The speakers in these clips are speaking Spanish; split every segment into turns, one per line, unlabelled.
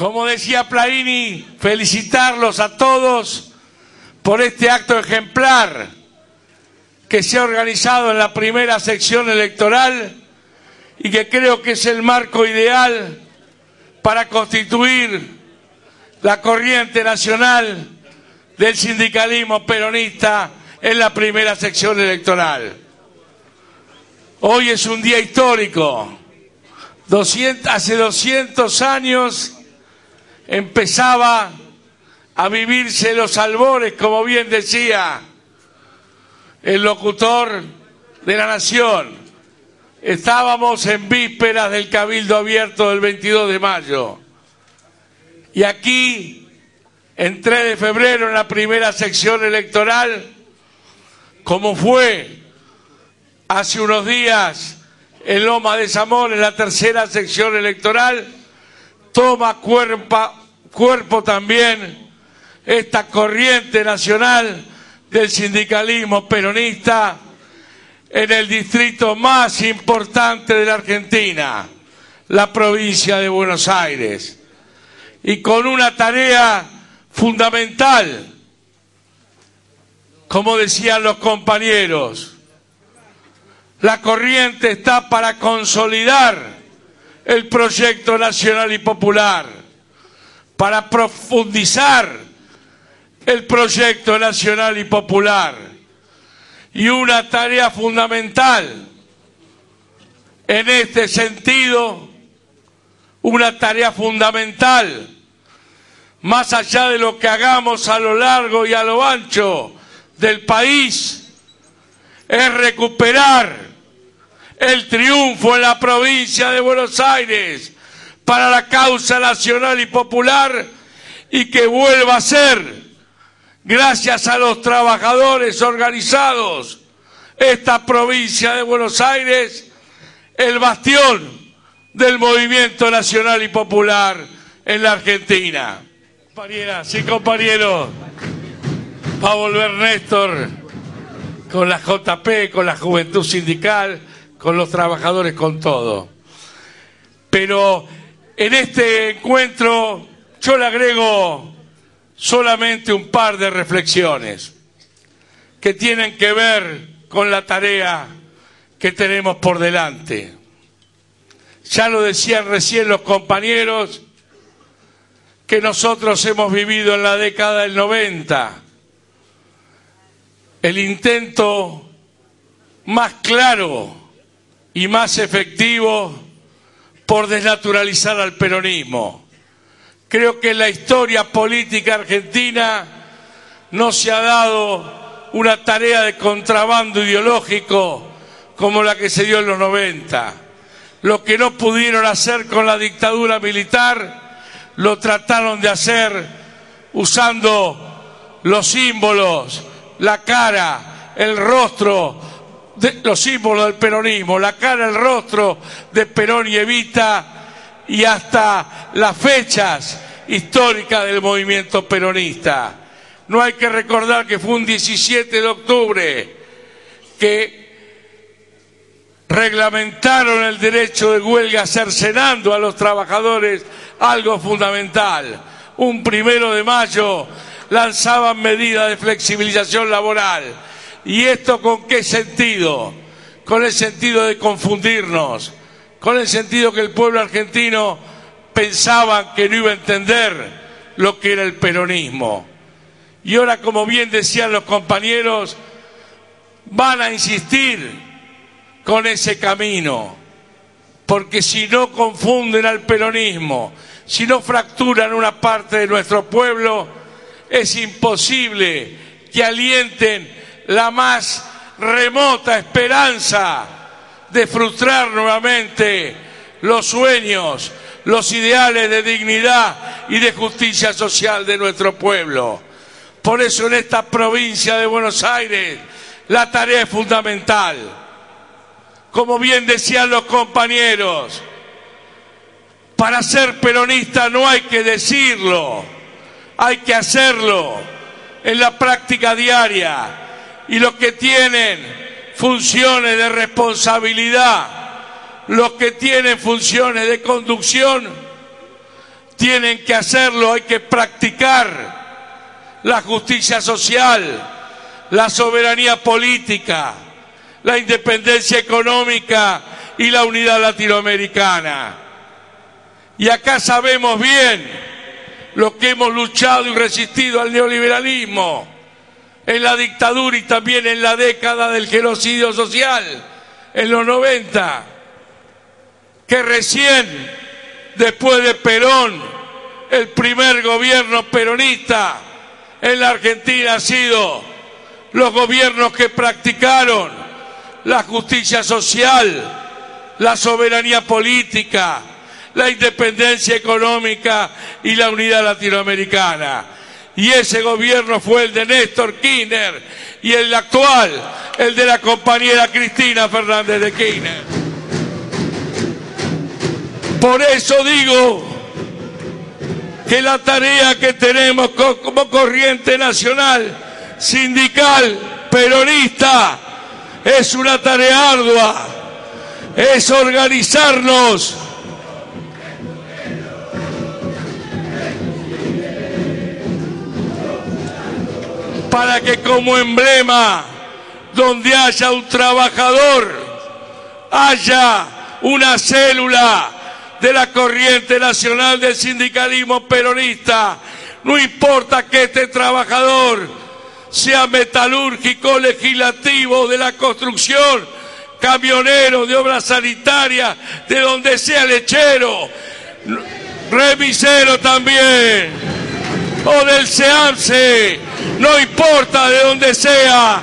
Como decía Plaini, felicitarlos a todos por este acto ejemplar que se ha organizado en la primera sección electoral y que creo que es el marco ideal para constituir la corriente nacional del sindicalismo peronista en la primera sección electoral. Hoy es un día histórico. hace 200 años empezaba a vivirse los albores, como bien decía el locutor de la Nación. Estábamos en vísperas del Cabildo Abierto del 22 de mayo. Y aquí, en 3 de febrero, en la primera sección electoral, como fue hace unos días en Loma de Zamora, en la tercera sección electoral, toma cuerpo también esta corriente nacional del sindicalismo peronista en el distrito más importante de la Argentina, la provincia de Buenos Aires, y con una tarea fundamental, como decían los compañeros, la corriente está para consolidar el proyecto nacional y popular, para profundizar el proyecto nacional y popular. Y una tarea fundamental en este sentido, una tarea fundamental, más allá de lo que hagamos a lo largo y a lo ancho del país, es recuperar el triunfo en la provincia de Buenos Aires para la causa nacional y popular y que vuelva a ser, gracias a los trabajadores organizados, esta provincia de Buenos Aires, el bastión del movimiento nacional y popular en la Argentina. Compañeras y compañeros, va a volver Néstor con la JP, con la Juventud Sindical, con los trabajadores, con todo. Pero en este encuentro yo le agrego solamente un par de reflexiones que tienen que ver con la tarea que tenemos por delante. Ya lo decían recién los compañeros que nosotros hemos vivido en la década del 90. El intento más claro y más efectivo por desnaturalizar al peronismo. Creo que en la historia política argentina no se ha dado una tarea de contrabando ideológico como la que se dio en los 90. Lo que no pudieron hacer con la dictadura militar, lo trataron de hacer usando los símbolos, la cara, el rostro los símbolos del peronismo, la cara, el rostro de Perón y Evita y hasta las fechas históricas del movimiento peronista. No hay que recordar que fue un 17 de octubre que reglamentaron el derecho de huelga cercenando a los trabajadores algo fundamental. Un primero de mayo lanzaban medidas de flexibilización laboral ¿Y esto con qué sentido? Con el sentido de confundirnos, con el sentido que el pueblo argentino pensaba que no iba a entender lo que era el peronismo. Y ahora, como bien decían los compañeros, van a insistir con ese camino, porque si no confunden al peronismo, si no fracturan una parte de nuestro pueblo, es imposible que alienten la más remota esperanza de frustrar nuevamente los sueños, los ideales de dignidad y de justicia social de nuestro pueblo. Por eso en esta provincia de Buenos Aires la tarea es fundamental. Como bien decían los compañeros, para ser peronista no hay que decirlo, hay que hacerlo en la práctica diaria y los que tienen funciones de responsabilidad, los que tienen funciones de conducción, tienen que hacerlo, hay que practicar la justicia social, la soberanía política, la independencia económica y la unidad latinoamericana. Y acá sabemos bien lo que hemos luchado y resistido al neoliberalismo en la dictadura y también en la década del genocidio social, en los 90, que recién, después de Perón, el primer gobierno peronista en la Argentina ha sido los gobiernos que practicaron la justicia social, la soberanía política, la independencia económica y la unidad latinoamericana. Y ese gobierno fue el de Néstor Kirchner y el actual, el de la compañera Cristina Fernández de Kirchner. Por eso digo que la tarea que tenemos como corriente nacional, sindical, peronista, es una tarea ardua, es organizarnos para que como emblema, donde haya un trabajador, haya una célula de la corriente nacional del sindicalismo peronista. No importa que este trabajador sea metalúrgico, legislativo, de la construcción, camionero, de obra sanitaria, de donde sea lechero, revisero también, o del SEAMSE, no importa de dónde sea,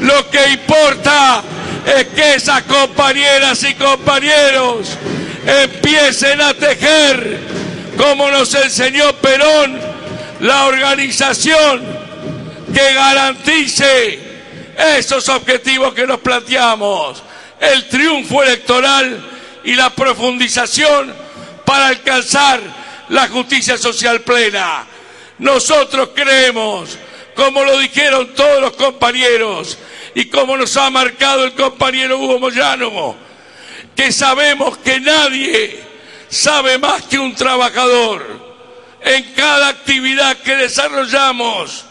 lo que importa es que esas compañeras y compañeros empiecen a tejer, como nos enseñó Perón, la organización que garantice esos objetivos que nos planteamos, el triunfo electoral y la profundización para alcanzar la justicia social plena. Nosotros creemos, como lo dijeron todos los compañeros y como nos ha marcado el compañero Hugo Moyano, que sabemos que nadie sabe más que un trabajador. En cada actividad que desarrollamos,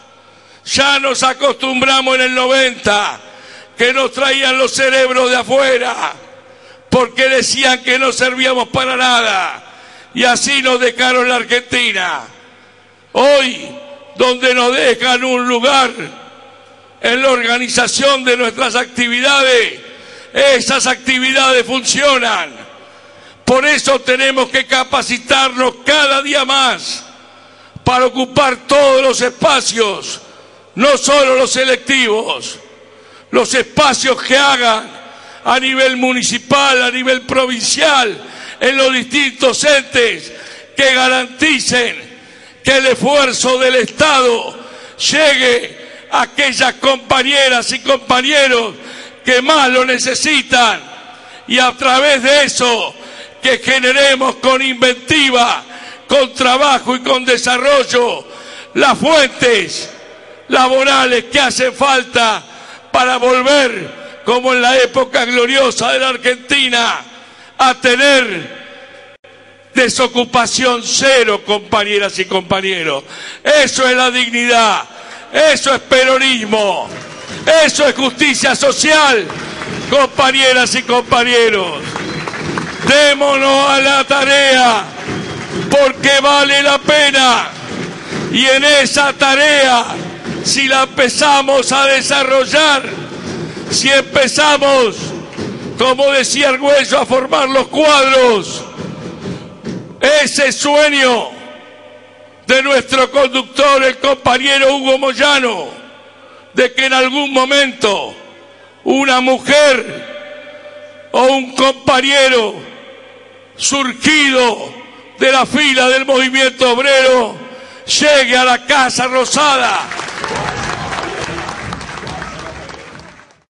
ya nos acostumbramos en el 90 que nos traían los cerebros de afuera, porque decían que no servíamos para nada, y así nos dejaron la Argentina. Hoy, donde nos dejan un lugar en la organización de nuestras actividades, esas actividades funcionan. Por eso tenemos que capacitarnos cada día más para ocupar todos los espacios, no solo los selectivos, los espacios que hagan a nivel municipal, a nivel provincial, en los distintos entes que garanticen que el esfuerzo del Estado llegue a aquellas compañeras y compañeros que más lo necesitan. Y a través de eso que generemos con inventiva, con trabajo y con desarrollo las fuentes laborales que hacen falta para volver, como en la época gloriosa de la Argentina, a tener desocupación cero, compañeras y compañeros. Eso es la dignidad, eso es peronismo. Eso es justicia social, compañeras y compañeros. Démonos a la tarea, porque vale la pena. Y en esa tarea, si la empezamos a desarrollar, si empezamos, como decía Argüello, a formar los cuadros, ese sueño de nuestro conductor, el compañero Hugo Moyano, de que en algún momento una mujer o un compañero surgido de la fila del movimiento obrero llegue a la Casa Rosada